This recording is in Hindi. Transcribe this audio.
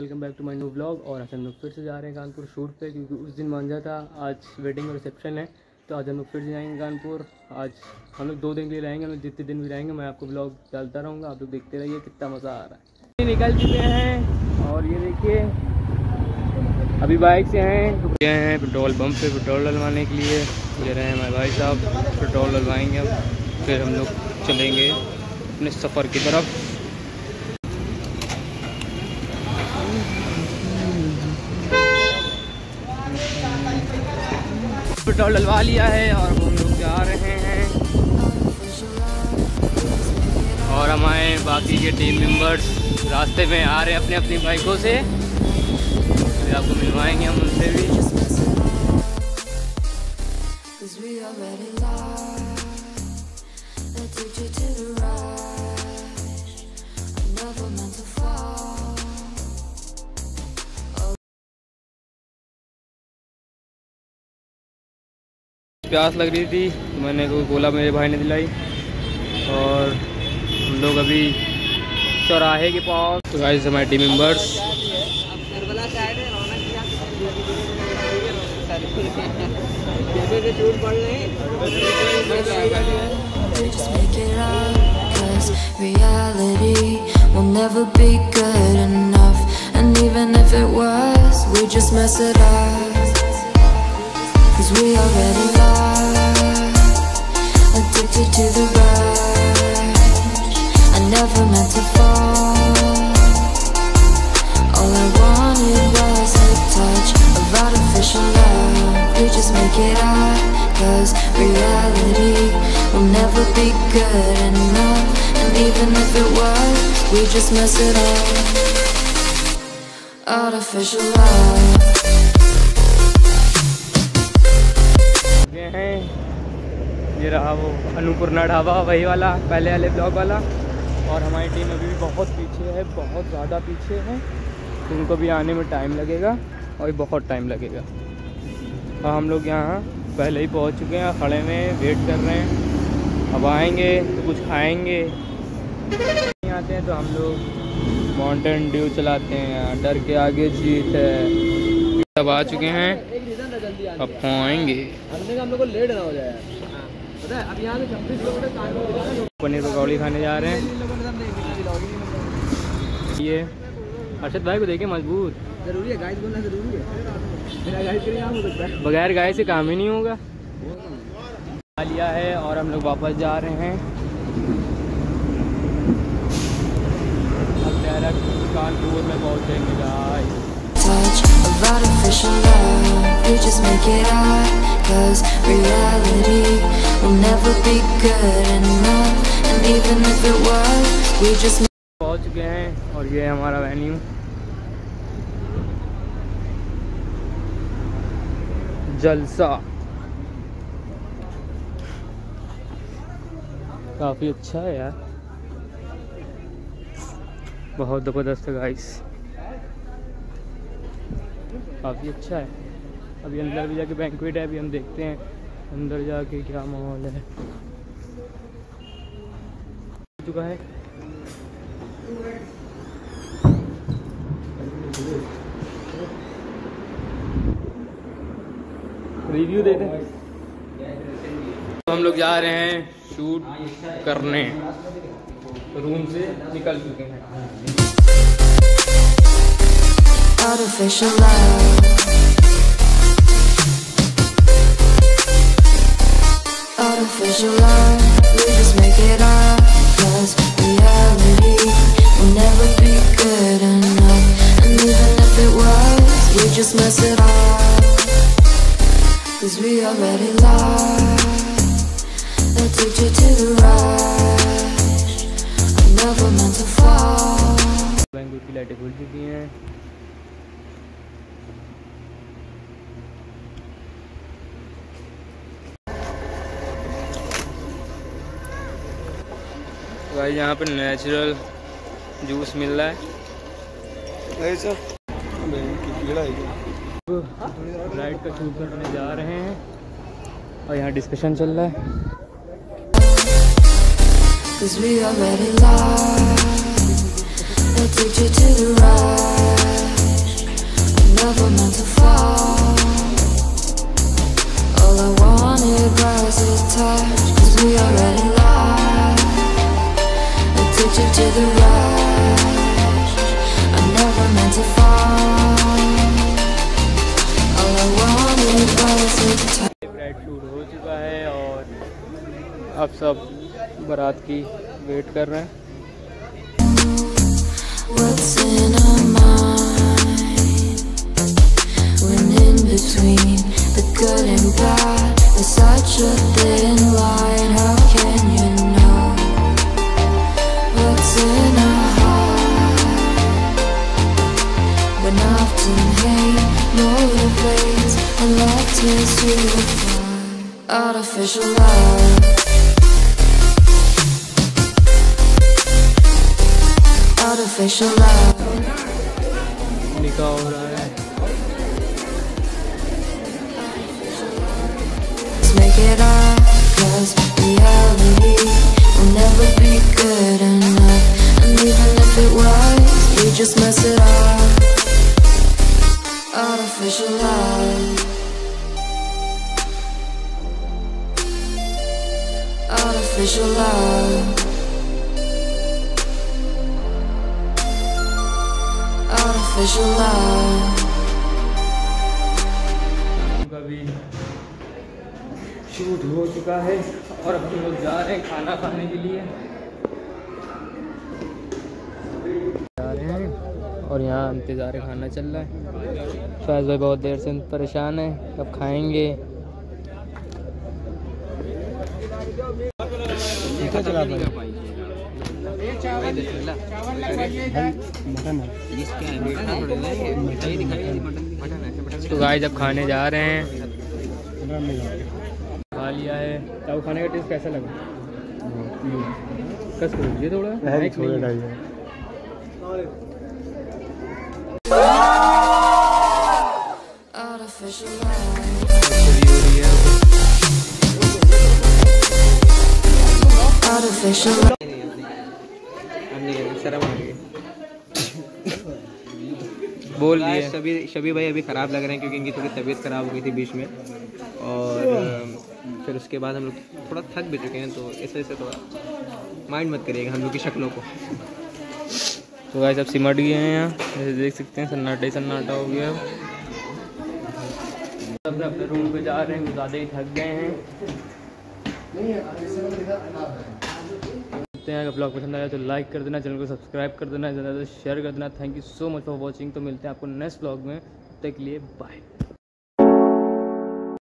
Welcome back to my new blog. और आज हम लोग फिर से जा रहे हैं कानपुर शूट पे, क्योंकि उस दिन मांझा था। आज वेडिंग और रिसेप्शन है तो आज हम लोग फिर से जाएँगे कानपुर। आज हम लोग दो दिन के लिए रहेंगे, हम लोग जितने दिन भी रहेंगे, मैं आपको ब्लॉग डालता रहूँगा। आप लोग देखते रहिए, कितना मज़ा आ रहा है। निकल चुके हैं, और ये देखिए, अभी बाइक से हैं। गए हैं पेट्रोल पम्प पे पेट्रोल डलवाने के लिए। ये रहे हैं हमारे भाई साहब, पेट्रोल डलवाएँगे अब। फिर हम लोग चलेंगे अपने सफ़र की तरफ़। पेट्रोल डलवा लिया है और हम लोग जा रहे हैं। और हमारे बाकी के टीम मेंबर्स रास्ते में आ रहे हैं अपने अपनी बाइकों से। फिर आपको मिलवाएँगे हम उनसे भी। प्यास लग रही थी तो मैंने को गोला मेरे भाई ने दिलाई और हम लोग अभी चौराहे के पास तो गाइस हमारे team members We just make it up Cause reality will never be good enough And even if it was, we just mess it up good enough. And even if it was, we just mess it up. Artificial love. ये हैं रहा वो अनुपूर्णा ढाबा वही वाला पहले वाले ब्लॉग वाला। और हमारी टीम अभी भी बहुत पीछे है बहुत ज़्यादा पीछे है। तो उनको भी आने में टाइम लगेगा और बहुत टाइम लगेगा। और हम लोग यहाँ पहले ही पहुँच चुके हैं खड़े में वेट कर रहे हैं। अब आएँगे तो कुछ खाएँगे। नहीं आते हैं तो हम लोग माउंटेन ड्यू चलाते हैं डर के आगे जीत है। अब आ चुके हैं अब आएँगे। पनीर पकौड़ी खाने जा रहे हैं। ये अर्षद भाई को देखे मज़बूत। ज़रूरी है गाइस बोलना ज़रूरी है। है बगैर गाय से काम ही नहीं होगा। लिया है और हम लोग वापस जा रहे हैं। अब डायरेक्ट कानपुर में पहुँचेंगे पहुँच गए हैं और ये है हमारा वेन्यू जलसा। काफ़ी अच्छा है यार। बहुत ज़बरदस्त है गाइस काफ़ी अच्छा है। अभी अंदर भी जाके बैंकवेट है, अभी हम देखते हैं अंदर जाके क्या माहौल है। चुका है। रिव्यू दे दें तो हम लोग जा रहे हैं शूट करने रूम से निकल चुके हैं artificial love Artificial love, we just make it up Cause reality will never be good enough And even if it was, we just mess it up Cause we already lost की लाइटें खुल चुकी हैं। भाई यहाँ पे नेचुरल जूस मिल रहा है। है राइड का शूट करने जा रहे हैं। और यहाँ डिस्कशन चल रहा है। Cause we already lost Addicted to the rush never meant to fall. All I wanted was a touch, cause we already lost. Addicted to the rush. I never meant to fall. All I wanted was a touch. Bride shoot हो चुका है और अब सब बारात की वेट कर रहे हैं What's in our mind when in between the good and bad? There's such a thin line. How can you know what's in our heart? When often hate motivates and love tears you apart. Artificial love. Artificial love. निकाह हो रहा है Let's make it up, cause reality will never be good enough. And even if it was, we just mess it up. Artificial love. Artificial love. Artificial love. Shoot हो चुका है और अब हम लोग जा रहे हैं खाना खाने के लिए। जा रहे हैं और यहाँ इंतज़ार खाना चल रहा है। फैज़ भाई बहुत देर से परेशान है, अब खाएँगे। चला तो गाय जब खाने जा रहे हैं। खा लिया है। तब खाने का टेस्ट कैसा लगा? कस कर दीजिए थोड़ा है। Artificial love. पूरी हो रही है Artificial love. शर्म आ गई बोल दिए सभी सभी भाई अभी ख़राब लग रहे हैं क्योंकि इनकी थोड़ी तबीयत ख़राब हो गई थी बीच में। और फिर उसके बाद हम लोग थोड़ा थक भी चुके हैं तो इस वजह से थोड़ा माइंड मत करिएगा हम लोग की शक्लों को। तो गाइस सब सिमट गए हैं यहाँ। जैसे देख सकते हैं सन्नाटा ही सन्नाटा हो गया अब। सब अपने रूम पे जा रहे हैं ज़्यादा ही थक गए हैं। सकते हैं। अगर ब्लॉग पसंद आया तो लाइक कर देना चैनल को सब्सक्राइब कर देना, ज़्यादा से शेयर कर देना। Thank you so much for watching तो मिलते हैं आपको नेक्स्ट ब्लॉग में। तब तक के लिए बाय